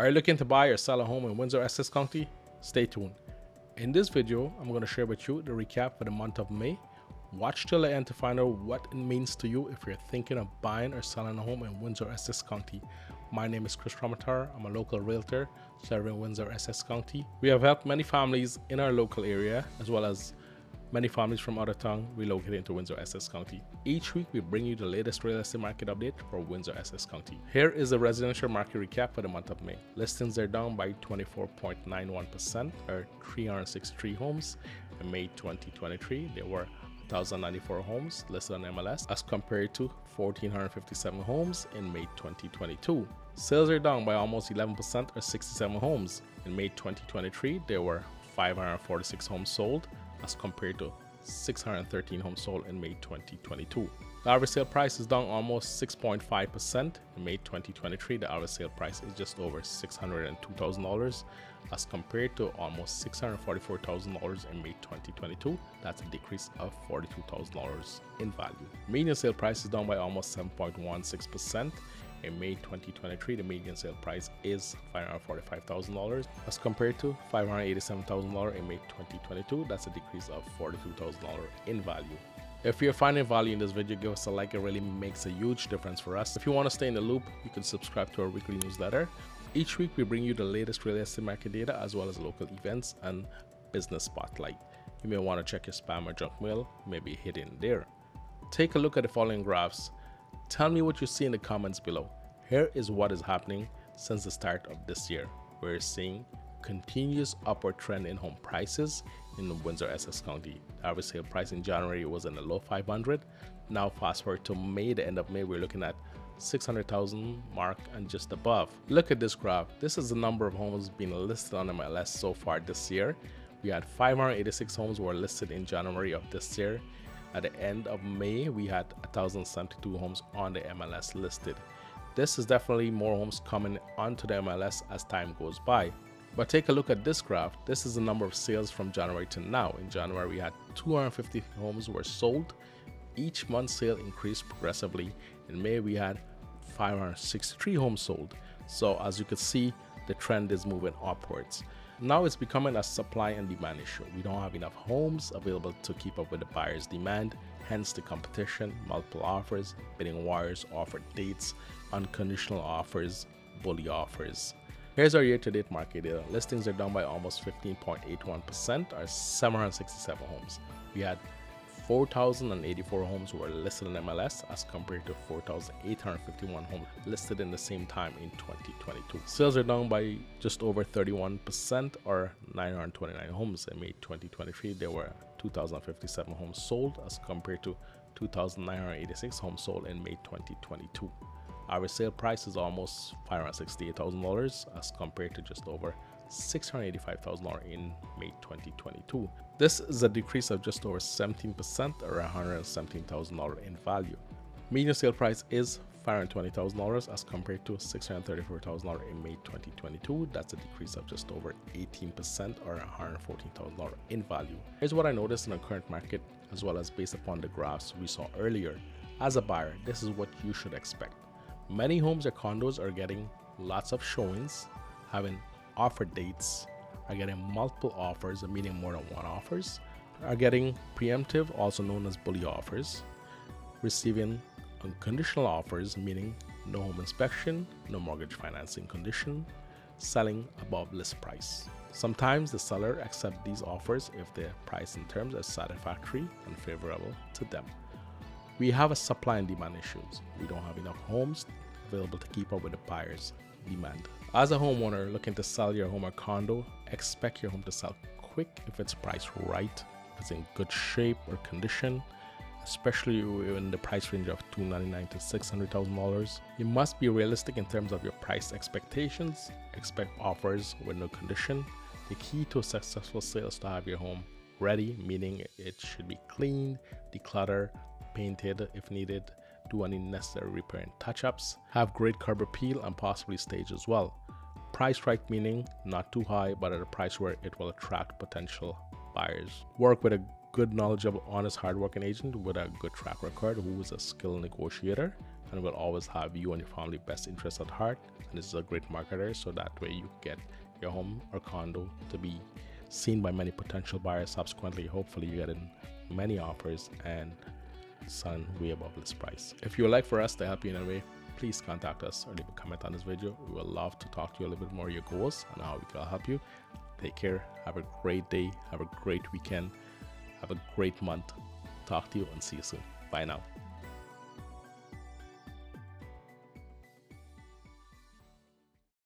Are you looking to buy or sell a home in Windsor, Essex County? Stay tuned. In this video, I'm going to share with you the recap for the month of May. Watch till the end to find out what it means to you if you're thinking of buying or selling a home in Windsor, Essex County. My name is Kris Ramotar. I'm a local realtor serving Windsor, Essex County. We have helped many families in our local area as well as many families from out of town relocating into Windsor, Essex County. Each week, we bring you the latest real estate market update for Windsor, Essex County. Here is the residential market recap for the month of May. Listings are down by 24.91%, or 363 homes. In May 2023, there were 1,094 homes listed on MLS as compared to 1,457 homes in May 2022. Sales are down by almost 11% or 67 homes. In May 2023, there were 546 homes sold as compared to 613 homes sold in May 2022. The average sale price is down almost 6.5%. In May 2023, the average sale price is just over $602,000 as compared to almost $644,000 in May 2022. That's a decrease of $42,000 in value. Median sale price is down by almost 7.16%. In May 2023, the median sale price is $545,000 as compared to $587,000 in May 2022. That's a decrease of $42,000 in value. If you're finding value in this video, give us a like. It really makes a huge difference for us. If you want to stay in the loop, you can subscribe to our weekly newsletter. Each week, we bring you the latest real estate market data as well as local events and business spotlight. You may want to check your spam or junk mail, maybe hidden there. Take a look at the following graphs. Tell me what you see in the comments below. Here is what is happening since the start of this year. We're seeing continuous upward trend in home prices in Windsor, Essex County. The average sale price in January was in the low 500. Now fast forward to May, the end of May, we're looking at 600,000 mark and just above. Look at this graph. This is the number of homes being listed on MLS so far this year. We had 586 homes were listed in January of this year. At the end of May, we had 1,072 homes on the MLS listed. This is definitely more homes coming onto the MLS as time goes by. But take a look at this graph. This is the number of sales from January to now. In January, we had 250 homes were sold. Each month sale increased progressively. In May, we had 563 homes sold. So as you can see, the trend is moving upwards. Now it's becoming a supply and demand issue. We don't have enough homes available to keep up with the buyer's demand, hence the competition, multiple offers, bidding wars, offer dates, unconditional offers, bully offers. Here's our year-to-date market data. Listings are down by almost 15.81% or 767 homes. We had 4,084 homes were listed in MLS as compared to 4,851 homes listed in the same time in 2022. Sales are down by just over 31% or 929 homes. In May 2023, there were 2,057 homes sold as compared to 2,986 homes sold in May 2022. Our sale price is almost $568,000 as compared to just over $685,000 in May 2022. This is a decrease of just over 17% or $117,000 in value. Median sale price is $520,000 as compared to $634,000 in May 2022. That's a decrease of just over 18% or $114,000 in value. Here's what I noticed in the current market as well as based upon the graphs we saw earlier. As a buyer, this is what you should expect. Many homes or condos are getting lots of showings, having offer dates, are getting multiple offers, meaning more than one offers, are getting preemptive, also known as bully offers, receiving unconditional offers, meaning no home inspection, no mortgage financing condition, selling above list price. Sometimes the seller accepts these offers if the price and terms are satisfactory and favorable to them. We have a supply and demand issues. We don't have enough homes available to keep up with the buyer's demand. As a homeowner looking to sell your home or condo, expect your home to sell quick if it's priced right, if it's in good shape or condition, especially in the price range of 299 to $600,000. You must be realistic in terms of your price expectations. Expect offers with no condition. The key to a successful sale is to have your home ready, meaning it should be cleaned, decluttered, painted if needed, do any necessary repair and touch-ups, have great curb appeal and possibly stage as well. Price right meaning not too high but at a price where it will attract potential buyers. Work with a good knowledgeable honest hardworking agent with a good track record who is a skilled negotiator and will always have you and your family best interests at heart. And this is a great marketer, so that way you get your home or condo to be seen by many potential buyers. Subsequently, hopefully, you get in many offers and selling way above this price. If you would like for us to help you in a way, please contact us or leave a comment on this video. We would love to talk to you a little bit more your goals and how we can help you. Take care. Have a great day. Have a great weekend. Have a great month. Talk to you and see you soon. Bye now.